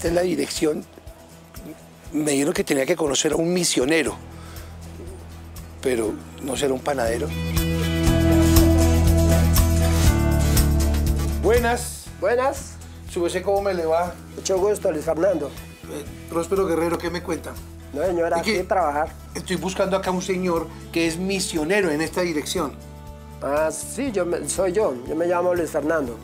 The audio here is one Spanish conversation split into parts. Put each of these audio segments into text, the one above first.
esta es la dirección. Me dijeron que tenía que conocer a un misionero, pero no será un panadero. Buenas, Buenas, súbese cómo me le va. mucho gusto, Luis Fernando. Eh, Próspero Guerrero, ¿qué me cuenta? No, señora, aquí trabajar. Estoy buscando acá un señor que es misionero en esta dirección. Ah, sí, yo me- soy yo. Yo me llamo Luis Fernando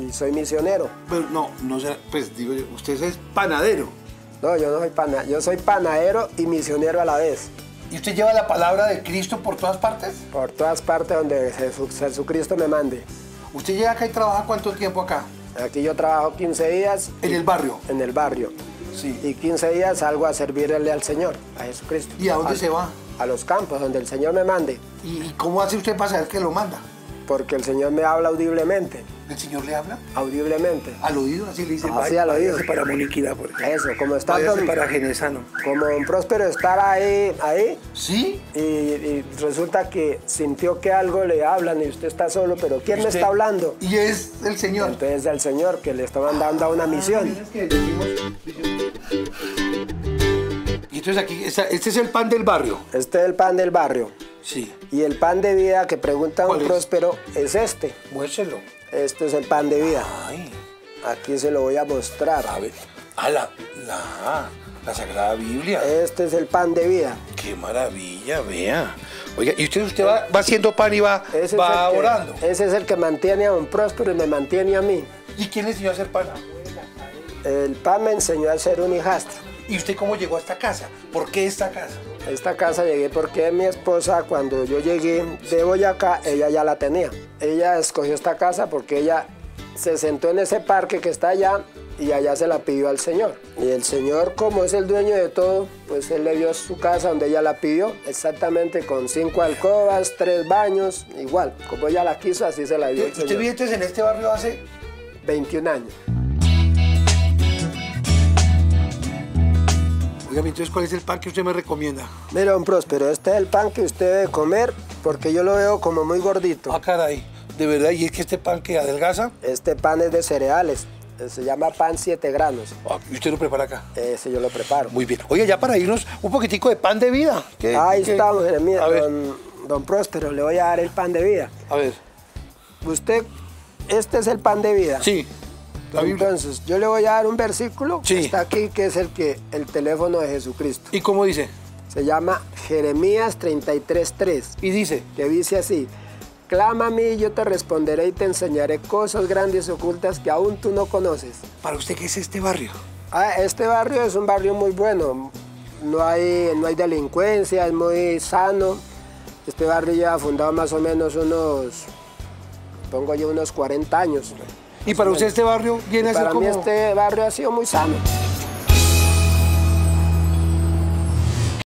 y soy misionero. Pero no, no sé, pues digo yo, usted es panadero. No, yo no soy pana, yo soy panadero y misionero a la vez. ¿Y usted lleva la palabra de Cristo por todas partes? Por todas partes donde Jesu- Jesucristo me mande. ¿Usted llega acá y trabaja cuánto tiempo acá? Aquí yo trabajo 15 días En el barrio. en el barrio. Sí. Y 15 días salgo a servirle al Señor, a Jesucristo. ¿Y a dónde se va? A los campos, donde el Señor me mande. ¿Y, y cómo hace usted para saber que lo manda? Porque el Señor me habla audiblemente. ¿El Señor le habla? audiblemente. Al oído, así le dice. Así "Vaya, al oído". para Moniquida, por ejemplo. Eso, como está don- para Genesano. como don Próspero estar ahí, ahí ¿Sí? y, y resulta que sintió que algo le hablan y usted está solo, pero ¿quién me Usted- está hablando? Y es el Señor. Entonces es el Señor que le está mandando a una misión. Es que decimos- Y entonces aquí, este es el pan del barrio. Este es el pan del barrio. Sí. Y el pan de vida que pregunta ¿Cuál don es? Próspero es este. Muéstrelo. Este es el pan de vida. Ay, Aquí se lo voy a mostrar. a ver. Ah, la, la, la Sagrada Biblia. Este es el pan de vida. Qué maravilla, vea. Oiga, y usted, usted va, va haciendo pan y va, Ese es, va que, orando. ese es el que mantiene a don Próspero y me mantiene a mí. ¿Y quién le enseñó a hacer pan? El pan me enseñó a ser un hijastro. ¿Y usted cómo llegó a esta casa? ¿Por qué esta casa? A esta casa llegué porque mi esposa, cuando yo llegué de Boyacá, ella ya la tenía. Ella escogió esta casa porque ella se sentó en ese parque que está allá y allá se la pidió al Señor. Y el Señor, como es el dueño de todo, pues Él le dio su casa donde ella la pidió, exactamente con cinco alcobas, tres baños, igual. Como ella la quiso, así se la dio el ¿Usted Señor. vive entonces en este barrio hace 21 años. Oiga, entonces, ¿cuál es el pan que usted me recomienda? Mire, don Próspero, este es el pan que usted debe comer porque yo lo veo como muy gordito. Ah, caray, de verdad, y es que este pan que adelgaza, Este pan es de cereales. eh, Se llama pan 7 granos. ah, y usted lo prepara acá. Ese yo lo preparo. Muy bien. Oye, ya para irnos, un poquitico de pan de vida. ¿Qué- Ahí qué- estamos, Jeremías. A ver, Don, don Próspero, le voy a dar el pan de vida. a ver. Usted, este es el pan de vida. Sí. Entonces, yo le voy a dar un versículo Sí. que está aquí, que es el que el teléfono de Jesucristo. ¿Y cómo dice? Se llama Jeremías 33.3, Y dice, que dice así. Clama a mí y yo te responderé y te enseñaré cosas grandes y ocultas que aún tú no conoces. ¿para usted qué es este barrio? Ah, este barrio es un barrio muy bueno. No hay, no hay delincuencia, es muy sano. Este barrio ya fundado más o menos unos, pongo yo unos 40 años. Y para usted este barrio viene a ser Para como... mí este barrio ha sido muy sano.